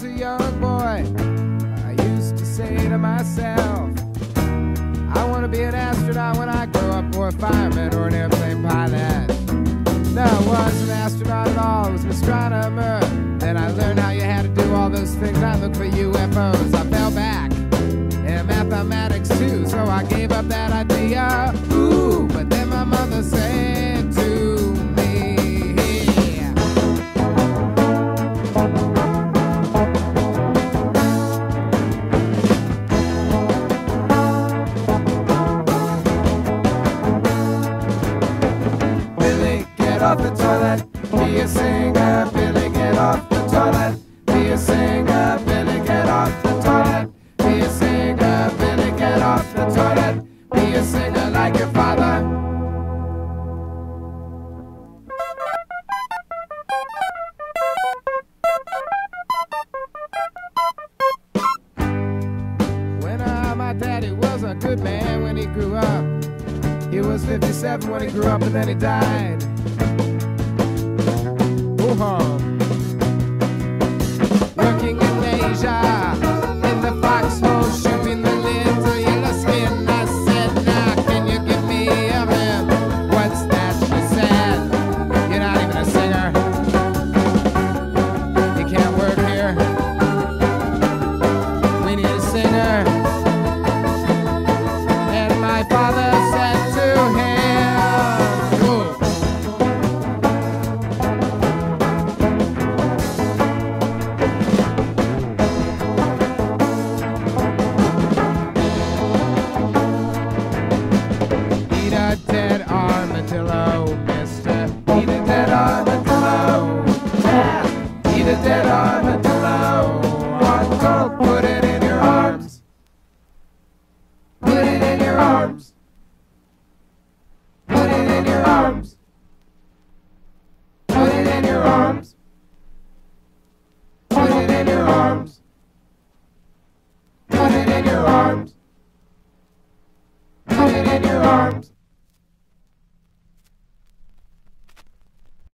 As a young boy, I used to say to myself, I want to be an astronaut when I grow up, or a fireman, or an airplane pilot. No, I wasn't an astronaut at all, I was an astronomer. Then I learned how you had to do all those things. I looked for UFOs, I fell back in mathematics be a singer. Billy, get off the toilet, be a singer. Billy, get off the toilet, be a singer. Billy, get off the toilet, be a singer like your father. When uh, my daddy was a good man when he grew up. He was 57 when he grew up and then he died. In your arms. Put it in your arms. Put it in your arms. Put it in your arms. Put it in your arms.